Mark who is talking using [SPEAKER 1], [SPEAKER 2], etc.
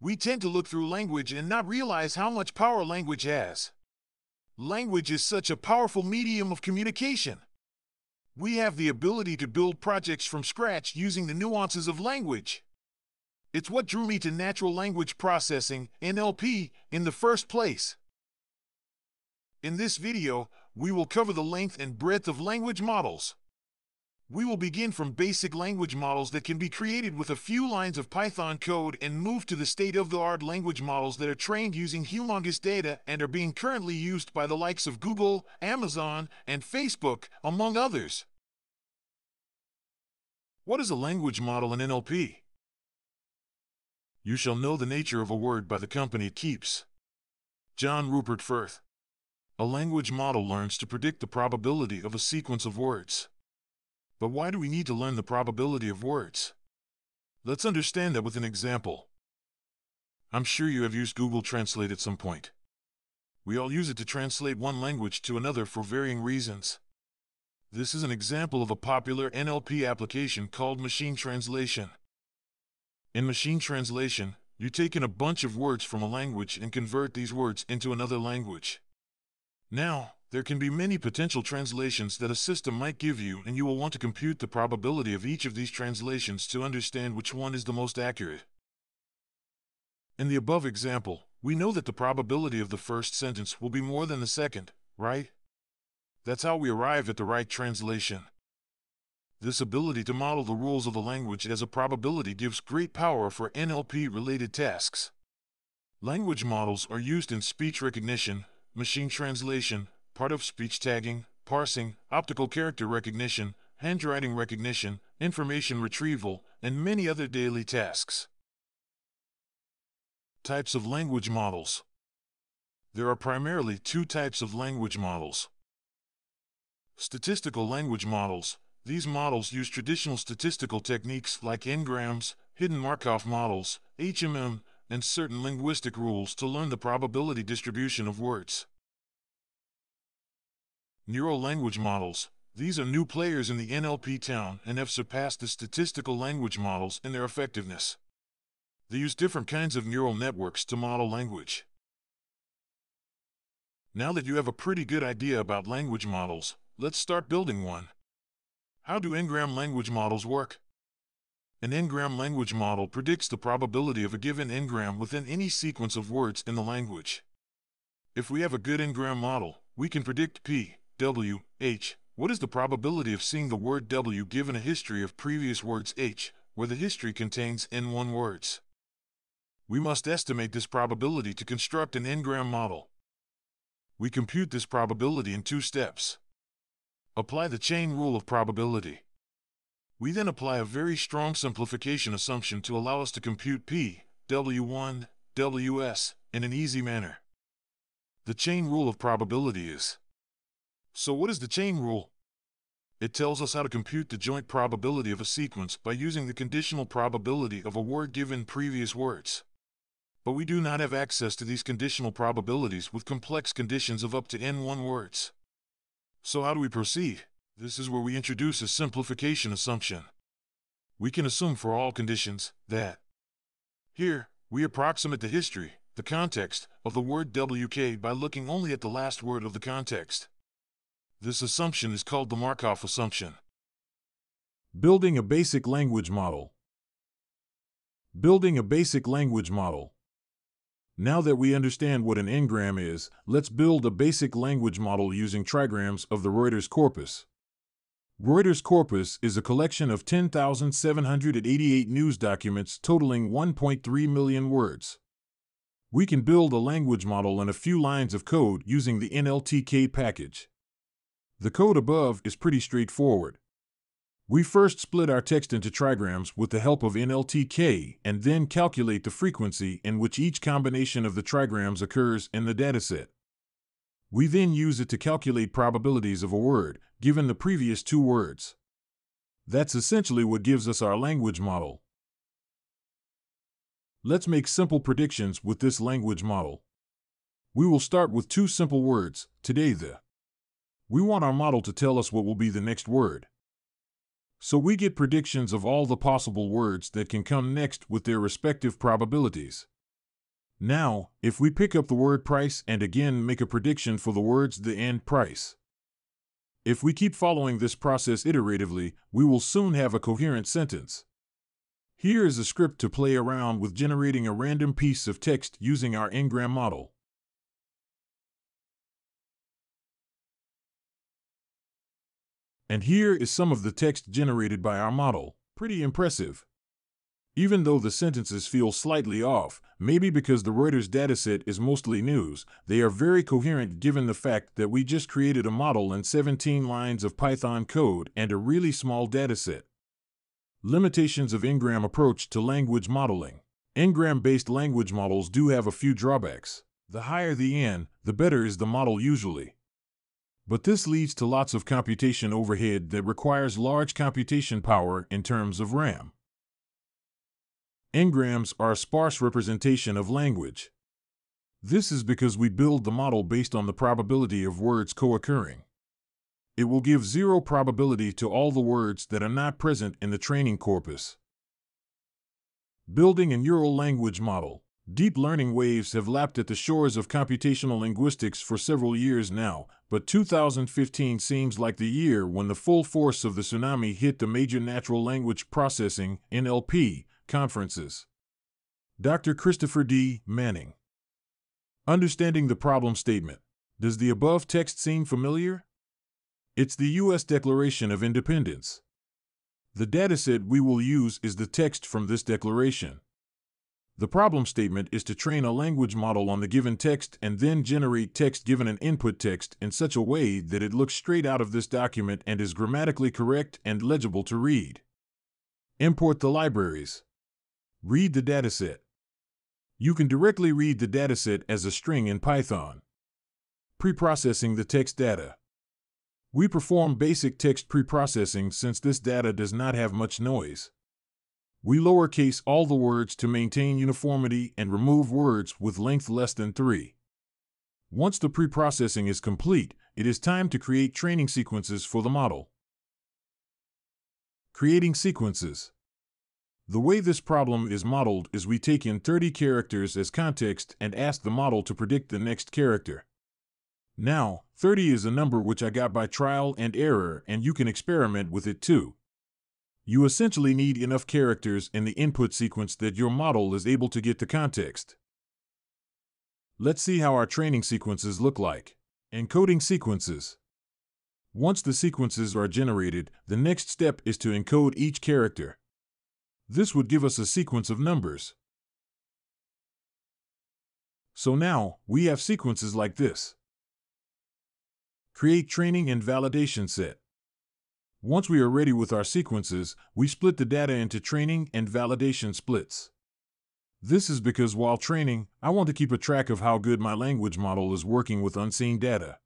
[SPEAKER 1] We tend to look through language and not realize how much power language has. Language is such a powerful medium of communication. We have the ability to build projects from scratch using the nuances of language. It's what drew me to natural language processing, NLP, in the first place. In this video, we will cover the length and breadth of language models. We will begin from basic language models that can be created with a few lines of Python code and move to the state-of-the-art language models that are trained using humongous data and are being currently used by the likes of Google, Amazon, and Facebook, among others. What is a language model in NLP? You shall know the nature of a word by the company it keeps. John Rupert Firth. A language model learns to predict the probability of a sequence of words. But why do we need to learn the probability of words? Let's understand that with an example. I'm sure you have used Google Translate at some point. We all use it to translate one language to another for varying reasons. This is an example of a popular NLP application called machine translation. In machine translation, you take in a bunch of words from a language and convert these words into another language. Now, there can be many potential translations that a system might give you, and you will want to compute the probability of each of these translations to understand which one is the most accurate. In the above example, we know that the probability of the first sentence will be more than the second, right? That's how we arrive at the right translation. This ability to model the rules of the language as a probability gives great power for NLP-related tasks. Language models are used in speech recognition, machine translation, part of speech tagging, parsing, optical character recognition, handwriting recognition, information retrieval, and many other daily tasks. Types of language models. There are primarily two types of language models. Statistical language models. These models use traditional statistical techniques like n-grams, hidden Markov models, HMM, and certain linguistic rules to learn the probability distribution of words. Neural language models. These are new players in the NLP town and have surpassed the statistical language models in their effectiveness. They use different kinds of neural networks to model language. Now that you have a pretty good idea about language models, let's start building one. How do n-gram language models work? An n-gram language model predicts the probability of a given n-gram within any sequence of words in the language. If we have a good n-gram model, we can predict p, W, H. What is the probability of seeing the word W given a history of previous words H, where the history contains N1 words? We must estimate this probability to construct an n-gram model. We compute this probability in two steps. Apply the chain rule of probability. We then apply a very strong simplification assumption to allow us to compute P, W1, Ws in an easy manner. The chain rule of probability is so what is the chain rule? It tells us how to compute the joint probability of a sequence by using the conditional probability of a word given previous words. But we do not have access to these conditional probabilities with complex conditions of up to n1 words. So how do we proceed? This is where we introduce a simplification assumption. We can assume for all conditions that here, we approximate the history, the context, of the word WK by looking only at the last word of the context. This assumption is called the Markov assumption. Building a basic language model. Building a basic language model. Now that we understand what an n-gram is, let's build a basic language model using trigrams of the Reuters corpus. Reuters corpus is a collection of 10,788 news documents totaling 1.3 million words. We can build a language model in a few lines of code using the NLTK package. The code above is pretty straightforward. We first split our text into trigrams with the help of NLTK and then calculate the frequency in which each combination of the trigrams occurs in the dataset. We then use it to calculate probabilities of a word, given the previous two words. That's essentially what gives us our language model. Let's make simple predictions with this language model. We will start with two simple words, today the. We want our model to tell us what will be the next word. So we get predictions of all the possible words that can come next with their respective probabilities. Now, if we pick up the word price and again make a prediction for the words the end price. If we keep following this process iteratively, we will soon have a coherent sentence. Here is a script to play around with generating a random piece of text using our Ngram model. And here is some of the text generated by our model. Pretty impressive. Even though the sentences feel slightly off, maybe because the Reuters dataset is mostly news, they are very coherent given the fact that we just created a model and 17 lines of Python code and a really small dataset. Limitations of Ngram approach to language modeling. Ngram-based language models do have a few drawbacks. The higher the N, the better is the model usually. But this leads to lots of computation overhead that requires large computation power in terms of RAM. Ngrams are a sparse representation of language. This is because we build the model based on the probability of words co-occurring. It will give zero probability to all the words that are not present in the training corpus. Building a neural language model. Deep learning waves have lapped at the shores of computational linguistics for several years now, but 2015 seems like the year when the full force of the tsunami hit the major natural language processing NLP Conferences. Dr. Christopher D. Manning. Understanding the problem statement. Does the above text seem familiar? It's the U.S. Declaration of Independence. The dataset we will use is the text from this declaration. The problem statement is to train a language model on the given text and then generate text given an input text in such a way that it looks straight out of this document and is grammatically correct and legible to read. Import the libraries. Read the dataset. You can directly read the dataset as a string in Python. Preprocessing the text data. We perform basic text preprocessing since this data does not have much noise. We lowercase all the words to maintain uniformity and remove words with length less than 3. Once the preprocessing is complete, it is time to create training sequences for the model. Creating sequences. The way this problem is modeled is we take in 30 characters as context and ask the model to predict the next character. Now, 30 is a number which I got by trial and error, and you can experiment with it too. You essentially need enough characters in the input sequence that your model is able to get the context. Let's see how our training sequences look like. Encoding sequences. Once the sequences are generated, the next step is to encode each character. This would give us a sequence of numbers. So now, we have sequences like this. Create training and validation set. Once we are ready with our sequences, we split the data into training and validation splits. This is because while training, I want to keep a track of how good my language model is working with unseen data.